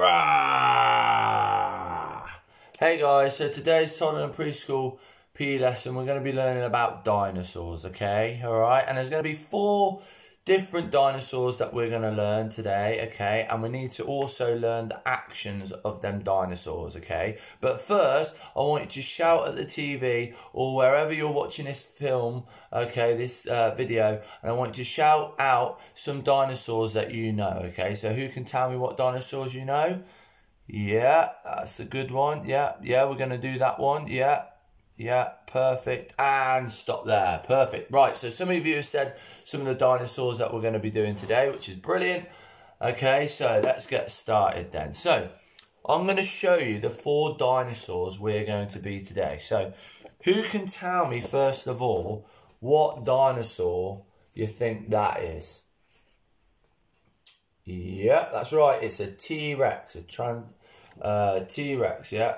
Rah! Hey guys, so today's toddler and Preschool PE lesson. We're going to be learning about dinosaurs, okay? Alright, and there's going to be four different dinosaurs that we're going to learn today, okay? And we need to also learn the actions of them dinosaurs, okay? But first, I want you to shout at the TV or wherever you're watching this film, okay, this uh, video, and I want you to shout out some dinosaurs that you know, okay? So who can tell me what dinosaurs you know? Yeah, that's a good one. Yeah, yeah, we're going to do that one. Yeah, yeah, perfect. And stop there. Perfect. Right, so some of you have said some of the dinosaurs that we're going to be doing today, which is brilliant. Okay, so let's get started then. So, I'm going to show you the four dinosaurs we're going to be today. So, who can tell me, first of all, what dinosaur you think that is? Yeah, that's right. It's a T-Rex, a trans uh, T-Rex, yeah.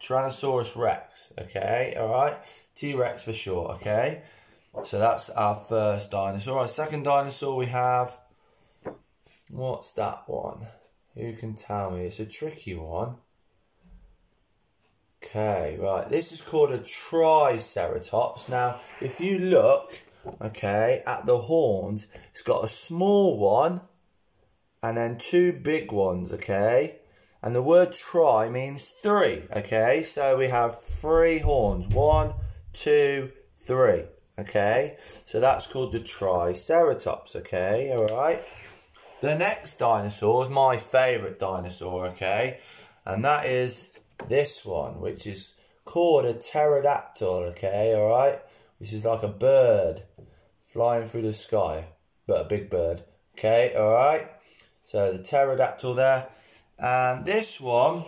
Tyrannosaurus Rex, okay, all right. T-Rex for short, okay. So that's our first dinosaur. Our second dinosaur we have, what's that one? Who can tell me? It's a tricky one. Okay, right. This is called a Triceratops. Now, if you look, okay, at the horns, it's got a small one and then two big ones, okay? And the word tri means three, okay? So we have three horns. One, two, three, okay? So that's called the Triceratops, okay? All right? The next dinosaur is my favourite dinosaur, okay? And that is this one, which is called a pterodactyl, okay? All right? Which is like a bird flying through the sky, but a big bird, okay? All right? So the pterodactyl there. And this one,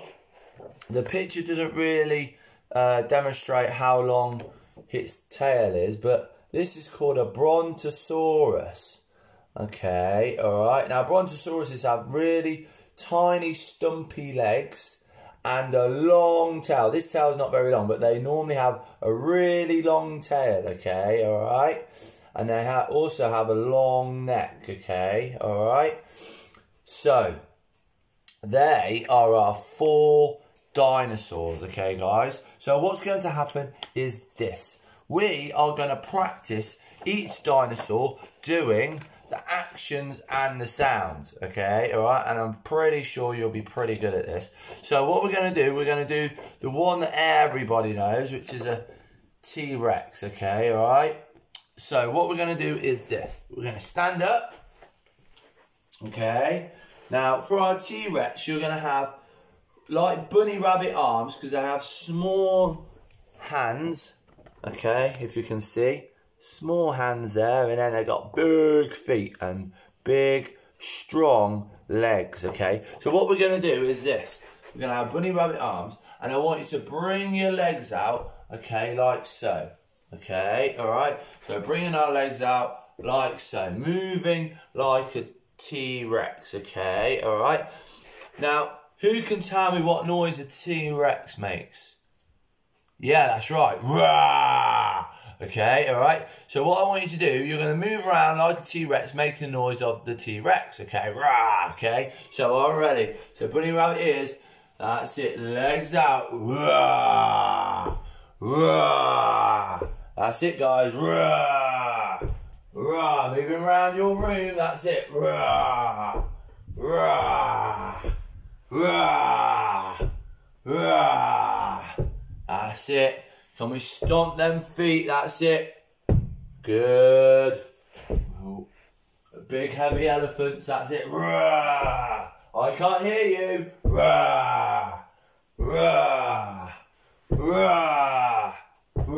the picture doesn't really uh, demonstrate how long its tail is, but this is called a brontosaurus. Okay, alright. Now, brontosauruses have really tiny, stumpy legs and a long tail. This tail is not very long, but they normally have a really long tail, okay, alright? And they ha also have a long neck, okay, alright? So, they are our four dinosaurs, okay, guys? So what's going to happen is this. We are going to practice each dinosaur doing the actions and the sounds, okay? All right, and I'm pretty sure you'll be pretty good at this. So what we're going to do, we're going to do the one that everybody knows, which is a T-Rex, okay? All right? So what we're going to do is this. We're going to stand up, okay? Now, for our T-Rex, you're going to have like bunny rabbit arms because they have small hands, okay, if you can see. Small hands there, and then they got big feet and big, strong legs, okay? So what we're going to do is this. We're going to have bunny rabbit arms, and I want you to bring your legs out, okay, like so. Okay, all right? So bringing our legs out like so. Moving like a T-Rex, okay? All right? Now, who can tell me what noise a T-Rex makes? Yeah, that's right. Rah! Okay, all right? So what I want you to do, you're going to move around like a T-Rex, making the noise of the T-Rex, okay? Rah! Okay, so I'm ready. So bunny rabbit ears, that's it. Legs out. Rah! Rah! That's it, guys. Rah! Rah, moving around your room, that's it. Rah, rah, rah, rah. That's it. Can we stomp them feet? That's it. Good. Oh. Big heavy elephants, that's it. Rah. I can't hear you. Rah, rah, rah,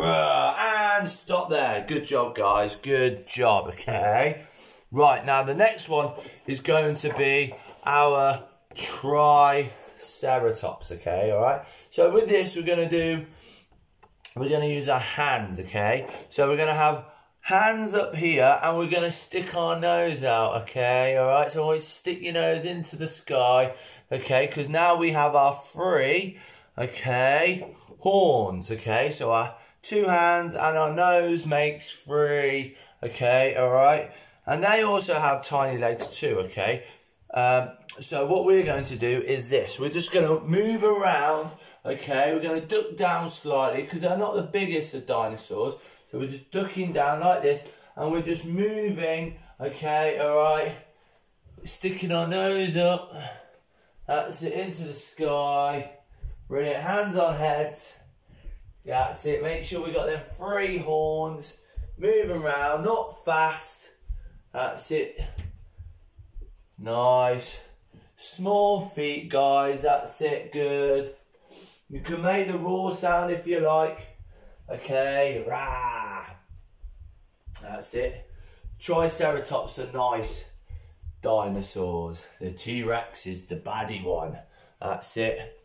and stop there. Good job, guys. Good job, okay? Right, now the next one is going to be our Triceratops, okay? All right? So with this, we're going to do, we're going to use our hands, okay? So we're going to have hands up here and we're going to stick our nose out, okay? All right? So always stick your nose into the sky, okay? Because now we have our three, okay, horns, okay? So our two hands, and our nose makes three. Okay, all right. And they also have tiny legs too. Okay. Um, so what we're going to do is this. We're just going to move around, okay? We're going to duck down slightly because they're not the biggest of dinosaurs. So we're just ducking down like this and we're just moving, okay, all right? Sticking our nose up. That's it, into the sky. Brilliant, hands on heads. That's it, make sure we got them three horns. Moving around, not fast. That's it. Nice. Small feet, guys. That's it. Good. You can make the roar sound if you like. Okay. Rah. That's it. Triceratops are nice dinosaurs. The T-Rex is the baddie one. That's it.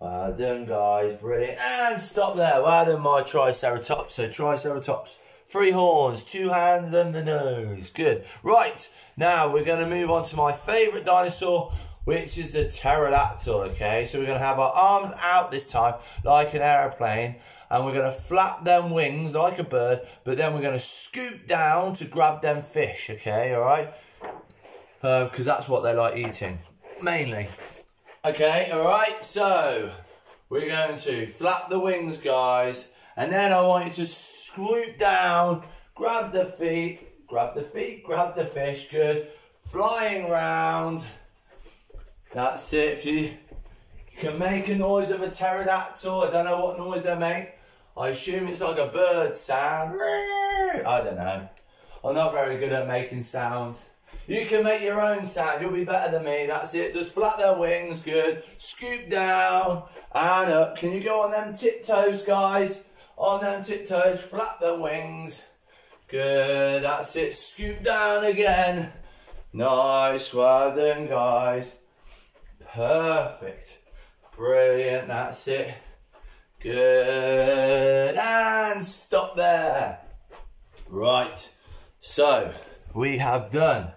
Well done, guys. Brilliant. And stop there. Well done, my Triceratops. So, Triceratops Three horns, two hands and the nose. Good. Right, now we're going to move on to my favourite dinosaur, which is the pterodactyl, okay? So we're going to have our arms out this time, like an aeroplane, and we're going to flap them wings like a bird, but then we're going to scoop down to grab them fish, okay? All right? Because uh, that's what they like eating, mainly. Okay, all right? So, we're going to flap the wings, guys, and then I want you to scoot down, grab the feet, grab the feet, grab the fish, good. Flying round. That's it. If you, can make a noise of a pterodactyl, I don't know what noise they make. I assume it's like a bird sound. I don't know. I'm not very good at making sounds. You can make your own sound. You'll be better than me. That's it. Just flap their wings. Good. Scoop down and up. Can you go on them tiptoes, guys? On them tiptoes, flap their wings. Good, that's it. Scoop down again. Nice, well done, guys. Perfect. Brilliant, that's it. Good, and stop there. Right, so we have done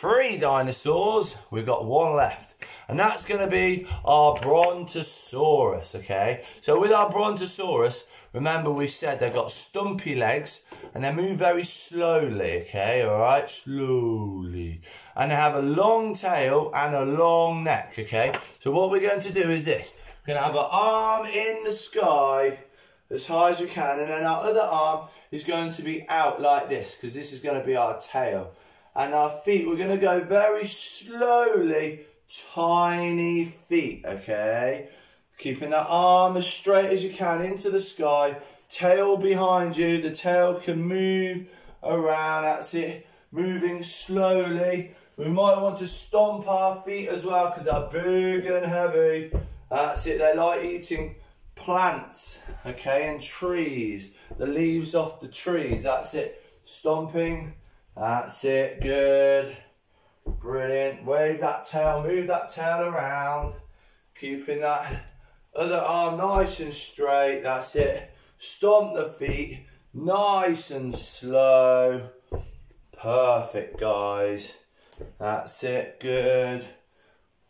three dinosaurs. We've got one left and that's going to be our Brontosaurus, okay? So with our Brontosaurus, remember we said they've got stumpy legs and they move very slowly, okay? All right, slowly. And they have a long tail and a long neck, okay? So what we're going to do is this. We're going to have an arm in the sky as high as we can and then our other arm is going to be out like this because this is going to be our tail. And our feet, we're going to go very slowly tiny feet, okay? Keeping that arm as straight as you can into the sky, tail behind you, the tail can move around, that's it, moving slowly. We might want to stomp our feet as well because they're big and heavy. That's it, they like eating plants, okay, and trees, the leaves off the trees, that's it. Stomping, that's it, good. Brilliant. Wave that tail, move that tail around. Keeping that other arm nice and straight. That's it. Stomp the feet nice and slow. Perfect, guys. That's it. Good.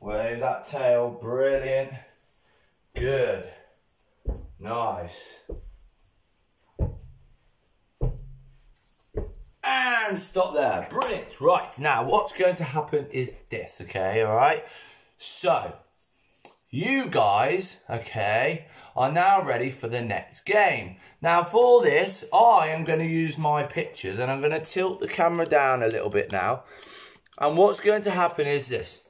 Wave that tail. Brilliant. Good. Nice. And stop there. Brilliant. Right, now what's going to happen is this, okay, all right? So, you guys, okay, are now ready for the next game. Now for this, I am going to use my pictures and I'm going to tilt the camera down a little bit now. And what's going to happen is this.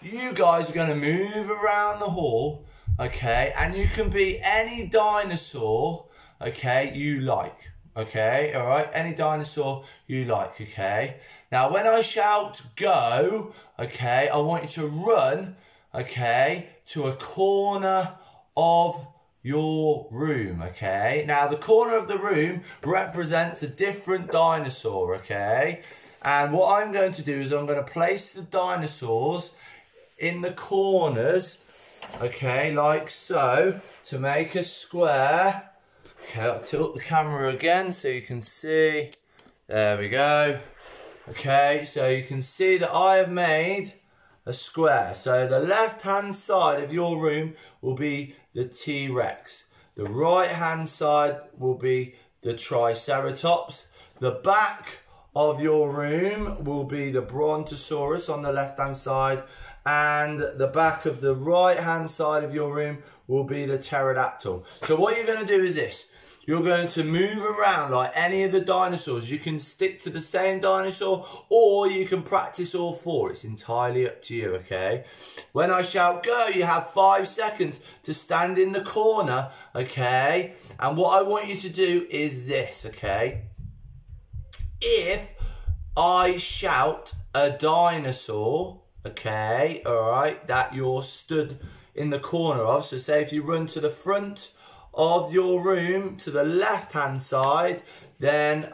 You guys are going to move around the hall, okay, and you can be any dinosaur, okay, you like. Okay, all right. Any dinosaur you like. Okay. Now, when I shout go, okay, I want you to run, okay, to a corner of your room. Okay. Now, the corner of the room represents a different dinosaur. Okay. And what I'm going to do is I'm going to place the dinosaurs in the corners. Okay, like so, to make a square. Okay, I'll tilt the camera again so you can see. There we go. Okay, so you can see that I have made a square. So the left hand side of your room will be the T-Rex. The right hand side will be the Triceratops. The back of your room will be the Brontosaurus on the left hand side, and the back of the right hand side of your room will be the pterodactyl. So what you're going to do is this. You're going to move around like any of the dinosaurs. You can stick to the same dinosaur or you can practice all four. It's entirely up to you, okay? When I shout go, you have five seconds to stand in the corner, okay? And what I want you to do is this, okay? If I shout a dinosaur, okay, all right, that you're stood in the corner of. So say if you run to the front of your room to the left hand side, then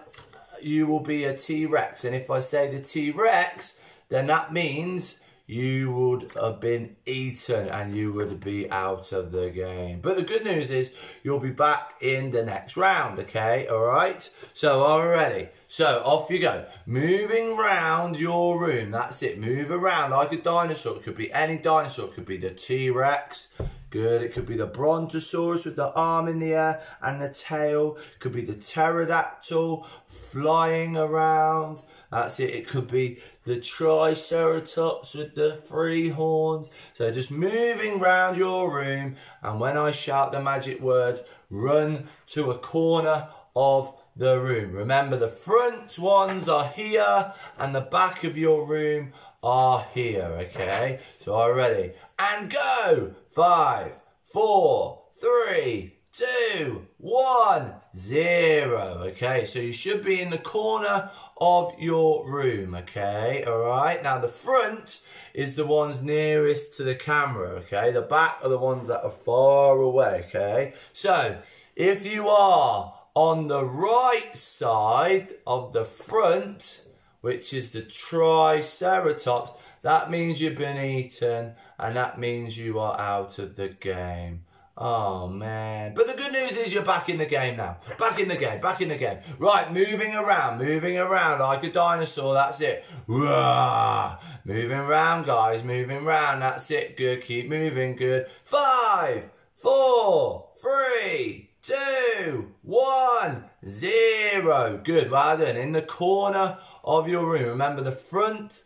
you will be a T-Rex. And if I say the T-Rex, then that means you would have been eaten and you would be out of the game. But the good news is you'll be back in the next round, okay? All right? So are we ready? So off you go. Moving round your room. That's it. Move around like a dinosaur. It could be any dinosaur. It could be the T-Rex. Good. It could be the Brontosaurus with the arm in the air and the tail. It could be the pterodactyl flying around. That's it. It could be the Triceratops with the three horns. So just moving round your room. And when I shout the magic word, run to a corner of the room. Remember, the front ones are here and the back of your room are here, okay? So are ready? And go! Five, four, three, two, one, zero. Okay, so you should be in the corner of your room, okay? All right, now the front is the ones nearest to the camera, okay? The back are the ones that are far away, okay? So, if you are on the right side of the front, which is the Triceratops, that means you've been eaten and that means you are out of the game. Oh man. But the good news is you're back in the game now. Back in the game, back in the game. Right, moving around, moving around like a dinosaur, that's it. Moving around, guys, moving around, that's it. Good, keep moving, good. Five, four, three, two, one, zero. Good, well done. In the corner of your room. Remember the front,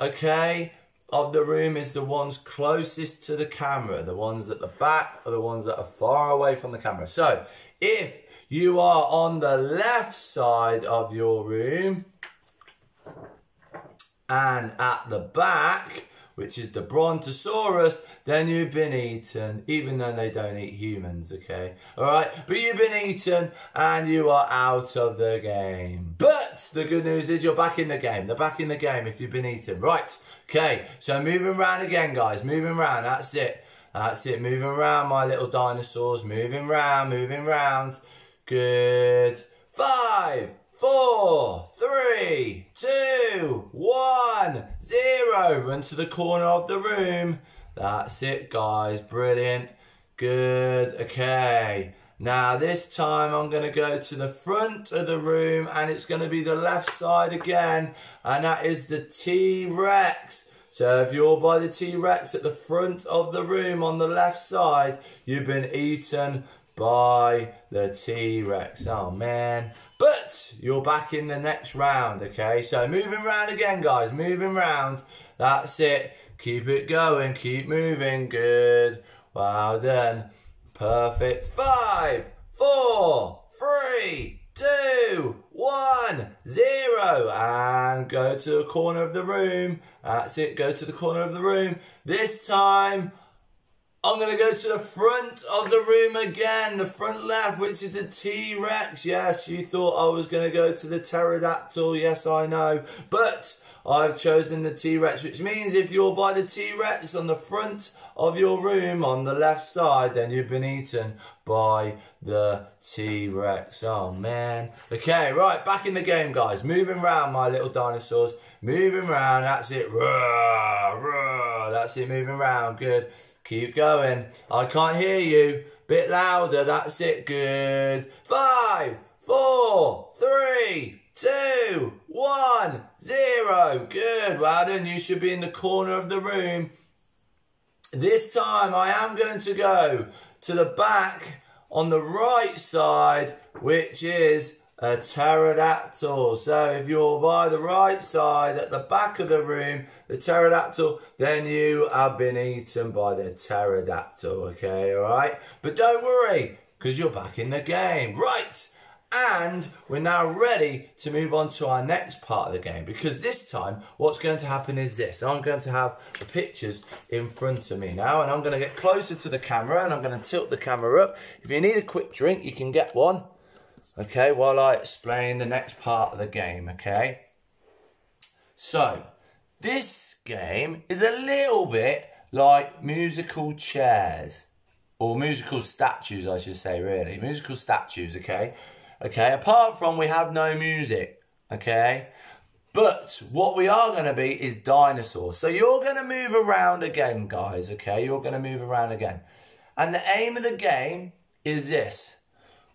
okay? Of the room is the ones closest to the camera. The ones at the back are the ones that are far away from the camera. So if you are on the left side of your room and at the back, which is the Brontosaurus, then you've been eaten, even though they don't eat humans, okay? Alright, but you've been eaten and you are out of the game. But the good news is you're back in the game. They're back in the game if you've been eaten. Right, okay, so moving around again, guys. Moving around, that's it. That's it, moving around, my little dinosaurs. Moving around, moving around. Good. Five, four, three, two, one, zero. Run to the corner of the room. That's it, guys. Brilliant. Good. Okay. Now, this time I'm going to go to the front of the room and it's going to be the left side again. And that is the T-Rex. So if you're by the T-Rex at the front of the room on the left side, you've been eaten by the T-Rex. Oh, man. But you're back in the next round, okay? So moving around again, guys. Moving around. That's it. Keep it going. Keep moving. Good. Well done. Perfect. Five, four, three, two, one, zero. And go to the corner of the room. That's it. Go to the corner of the room. This time I'm going to go to the front of the room again, the front left, which is a T-Rex. Yes, you thought I was going to go to the pterodactyl. Yes, I know. But I've chosen the T-Rex, which means if you're by the T-Rex on the front of your room on the left side, then you've been eaten by the T-Rex. Oh, man. Okay, right, back in the game, guys. Moving around, my little dinosaurs. Moving around, that's it. Roar, roar. That's it, moving around. Good. Keep going. I can't hear you. Bit louder. That's it. Good. Five, four, three, two, one, zero. Good. Well done. You should be in the corner of the room. This time I am going to go to the back on the right side, which is a pterodactyl. So if you're by the right side at the back of the room, the pterodactyl, then you have been eaten by the pterodactyl, okay, all right? But don't worry, because you're back in the game. Right, and we're now ready to move on to our next part of the game because this time what's going to happen is this. I'm going to have the pictures in front of me now and I'm going to get closer to the camera and I'm going to tilt the camera up. If you need a quick drink, you can get one okay, while I explain the next part of the game, okay? So, this game is a little bit like musical chairs, or musical statues, I should say, really. Musical statues, okay? Okay, apart from we have no music, okay? But what we are going to be is dinosaurs. So you're going to move around again, guys, okay? You're going to move around again. And the aim of the game is this,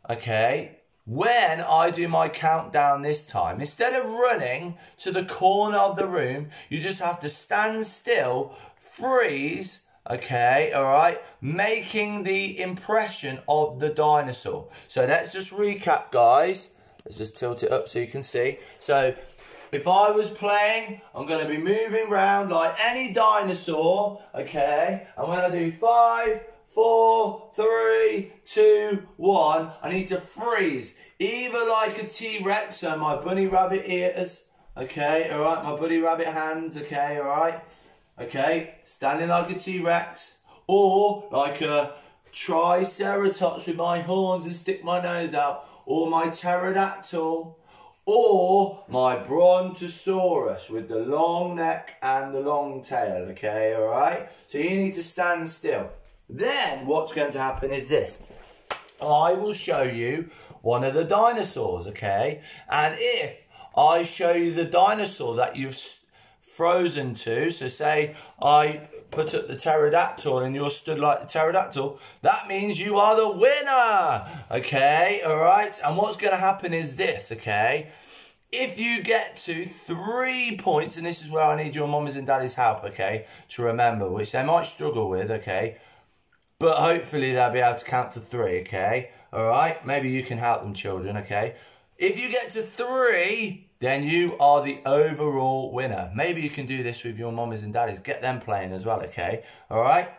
okay? when I do my countdown this time, instead of running to the corner of the room, you just have to stand still, freeze, okay, all right, making the impression of the dinosaur. So let's just recap, guys. Let's just tilt it up so you can see. So if I was playing, I'm going to be moving around like any dinosaur, okay, and when I do five, four, three, two, one. I need to freeze, either like a T-Rex, so my bunny rabbit ears, okay, all right, my bunny rabbit hands, okay, all right, okay, standing like a T-Rex, or like a Triceratops with my horns and stick my nose out, or my pterodactyl, or my brontosaurus with the long neck and the long tail, okay, all right? So you need to stand still. Then what's going to happen is this. I will show you one of the dinosaurs, okay? And if I show you the dinosaur that you've frozen to, so say I put up the pterodactyl and you're stood like the pterodactyl, that means you are the winner, okay? All right? And what's going to happen is this, okay? If you get to three points, and this is where I need your mummies and daddy's help, okay, to remember, which they might struggle with, okay? But hopefully they'll be able to count to three, okay? Alright? Maybe you can help them, children, okay? If you get to three, then you are the overall winner. Maybe you can do this with your mummies and daddies. Get them playing as well, okay? Alright?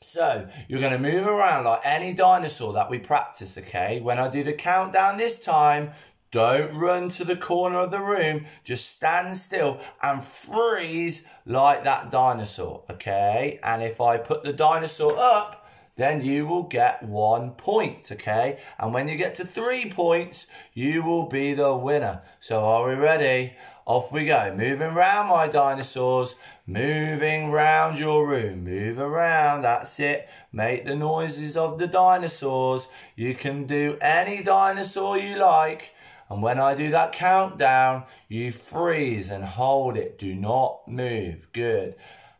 So, you're going to move around like any dinosaur that we practice, okay? When I do the countdown this time, don't run to the corner of the room. Just stand still and freeze like that dinosaur, okay? And if I put the dinosaur up, then you will get one point, okay? And when you get to three points, you will be the winner. So are we ready? Off we go. Moving round, my dinosaurs. Moving round your room. Move around. That's it. Make the noises of the dinosaurs. You can do any dinosaur you like. And when I do that countdown, you freeze and hold it. Do not move. Good.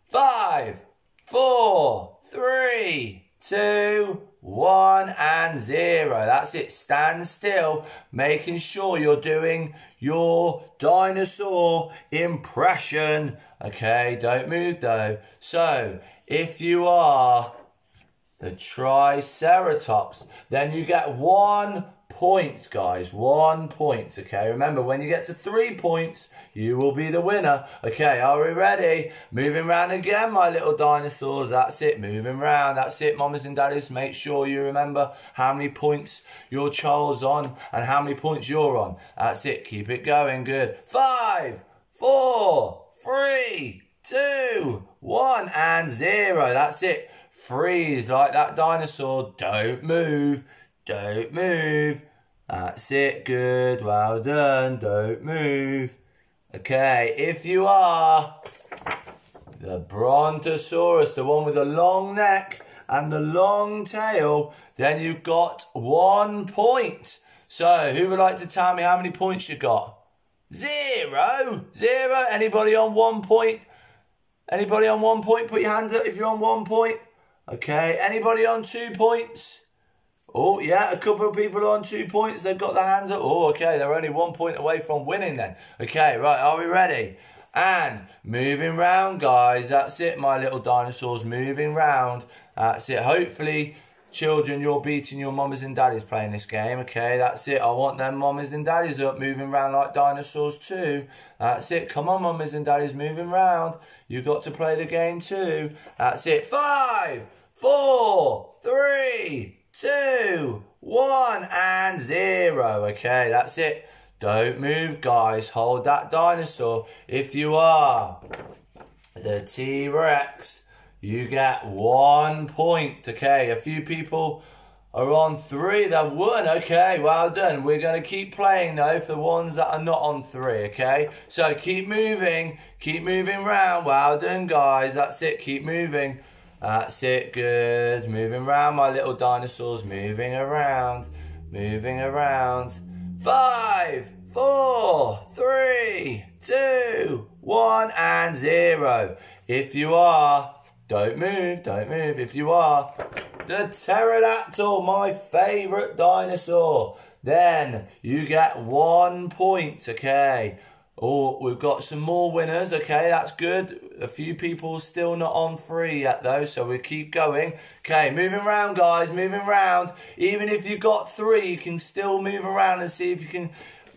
Five, four, three, two, one, and zero. That's it. Stand still, making sure you're doing your dinosaur impression. Okay, don't move though. So, if you are the Triceratops, then you get one points, guys. One point, okay? Remember, when you get to three points, you will be the winner. Okay, are we ready? Moving around again, my little dinosaurs. That's it, moving around. That's it, mamas and daddies. Make sure you remember how many points your child's on and how many points you're on. That's it, keep it going. Good. Five, four, three, two, one, and zero. That's it. Freeze like that dinosaur. Don't move. Don't move. That's it. Good. Well done. Don't move. Okay. If you are the Brontosaurus, the one with the long neck and the long tail, then you've got one point. So, who would like to tell me how many points you got? Zero. Zero. Anybody on one point? Anybody on one point? Put your hand up if you're on one point. Okay. Anybody on two points? Oh, yeah, a couple of people on two points. They've got their hands up. Oh, okay, they're only one point away from winning then. Okay, right, are we ready? And moving round, guys. That's it, my little dinosaurs. Moving round. That's it. Hopefully, children, you're beating your mummies and daddies playing this game, okay? That's it. I want them mummies and daddies up moving around like dinosaurs too. That's it. Come on, mummies and daddies moving around. You've got to play the game too. That's it. Five, four, three, two, one, and zero. Okay, that's it. Don't move, guys. Hold that dinosaur. If you are the T-Rex, you get one point. Okay, a few people are on three. They've won. Okay, well done. We're going to keep playing though for the ones that are not on three. Okay, so keep moving. Keep moving round. Well done, guys. That's it. Keep moving. That's it. Good. Moving around, my little dinosaurs. Moving around. Moving around. Five, four, three, two, one, and zero. If you are, don't move, don't move. If you are, the pterodactyl, my favourite dinosaur, then you get one point, okay? Oh, we've got some more winners. Okay, that's good. A few people still not on free yet though, so we keep going. Okay, moving around, guys. Moving around. Even if you got three, you can still move around and see if you can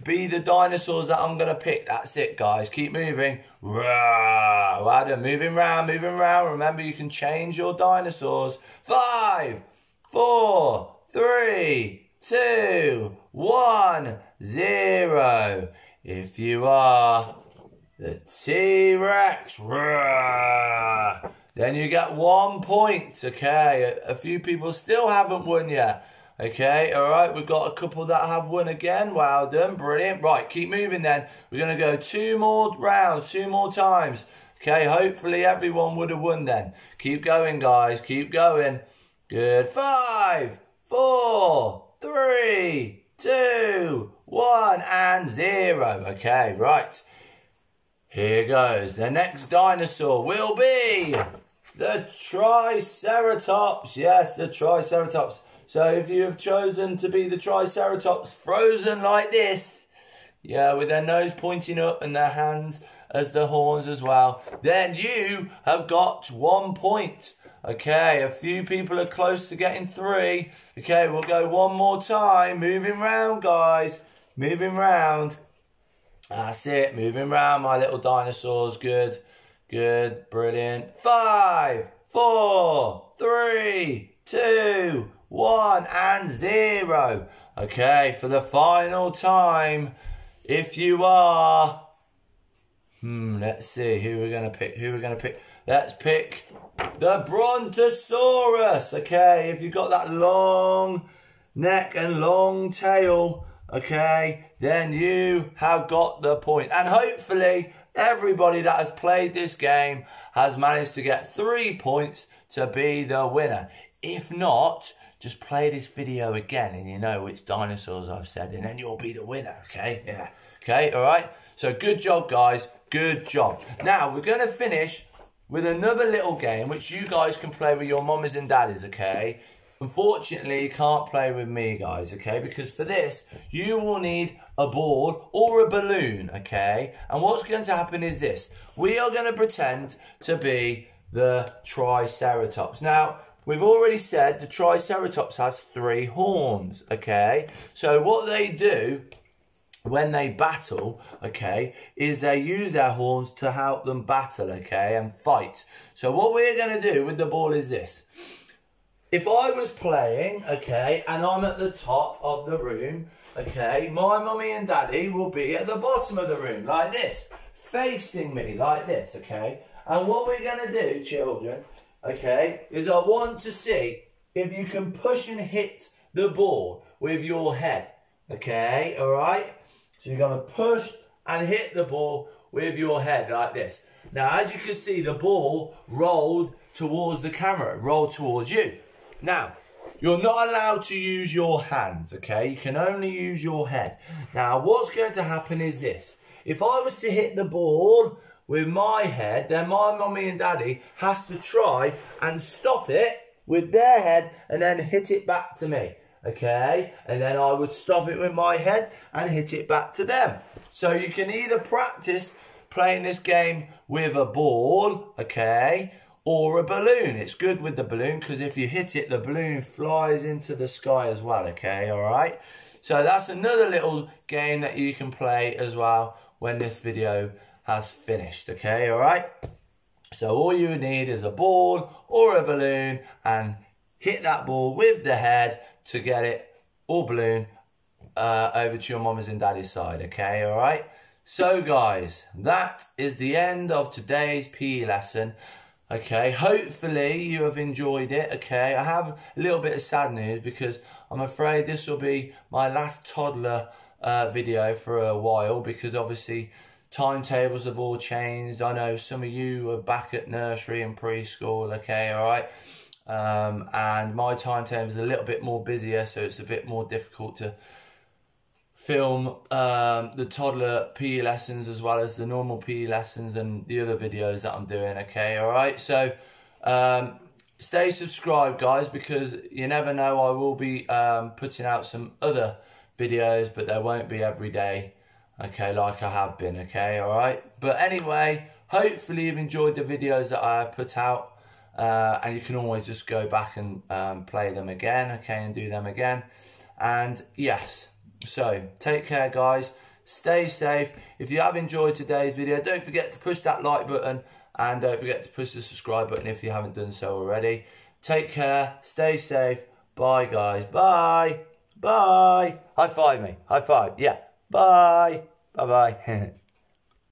be the dinosaurs that I'm gonna pick. That's it, guys. Keep moving. Well done. Moving around, moving around. Remember, you can change your dinosaurs. Five, four, three, two, one, zero. If you are the T-Rex, then you get one point. Okay, a, a few people still haven't won yet. Okay, all right, we've got a couple that have won again. Well done, brilliant. Right, keep moving then. We're going to go two more rounds, two more times. Okay, hopefully everyone would have won then. Keep going, guys, keep going. Good. Five, four, three, two, one, and zero. Okay, right. Here goes. The next dinosaur will be the Triceratops. Yes, the Triceratops. So if you have chosen to be the Triceratops frozen like this, yeah, with their nose pointing up and their hands as the horns as well, then you have got one point. Okay, a few people are close to getting three. Okay, we'll go one more time. Moving round, guys. Moving round. That's it. Moving round, my little dinosaurs. Good. Good. Brilliant. Five, four, three, two, one, and zero. Okay, for the final time, if you are. Hmm, let's see who we're going to pick. Who we're going to pick. Let's pick the Brontosaurus. Okay, if you've got that long neck and long tail, okay, then you have got the point. And hopefully, everybody that has played this game has managed to get three points to be the winner. If not, just play this video again and you know which dinosaurs I've said, and then you'll be the winner, okay? Yeah. Okay, all right? So good job, guys. Good job. Now, we're going to finish with another little game which you guys can play with your mummies and daddies, okay? Unfortunately, you can't play with me, guys, okay? Because for this, you will need a ball or a balloon, okay? And what's going to happen is this. We are going to pretend to be the Triceratops. Now, We've already said the Triceratops has three horns, okay? So what they do when they battle, okay, is they use their horns to help them battle, okay, and fight. So what we're going to do with the ball is this. If I was playing, okay, and I'm at the top of the room, okay, my mummy and daddy will be at the bottom of the room, like this, facing me, like this, okay? And what we're going to do, children, okay, is I want to see if you can push and hit the ball with your head, okay, all right? So you're going to push and hit the ball with your head like this. Now, as you can see, the ball rolled towards the camera, rolled towards you. Now, you're not allowed to use your hands, okay? You can only use your head. Now, what's going to happen is this. If I was to hit the ball with my head, then my mummy and daddy has to try and stop it with their head and then hit it back to me. Okay? And then I would stop it with my head and hit it back to them. So you can either practice playing this game with a ball, okay? Or a balloon. It's good with the balloon because if you hit it, the balloon flies into the sky as well, okay, all right? So that's another little game that you can play as well when this video has finished, okay, all right? So all you need is a ball or a balloon and hit that ball with the head to get it or balloon uh, over to your mama's and daddy's side, okay, all right? So guys, that is the end of today's PE lesson. Okay, hopefully you have enjoyed it. Okay, I have a little bit of sad news because I'm afraid this will be my last toddler uh, video for a while because obviously timetables have all changed. I know some of you are back at nursery and preschool. Okay, all right. Um, and my timetable is a little bit more busier, so it's a bit more difficult to film um, the toddler PE lessons as well as the normal PE lessons and the other videos that I'm doing. Okay, all right. So um, stay subscribed, guys, because you never know. I will be um, putting out some other videos, but they won't be every day. Okay, like I have been. Okay, all right. But anyway, hopefully you've enjoyed the videos that I put out. Uh, and you can always just go back and um, play them again, okay, and do them again. And yes, so take care, guys. Stay safe. If you have enjoyed today's video, don't forget to push that like button and don't forget to push the subscribe button if you haven't done so already. Take care. Stay safe. Bye, guys. Bye. Bye. High five me. High five. Yeah. Bye. Bye bye.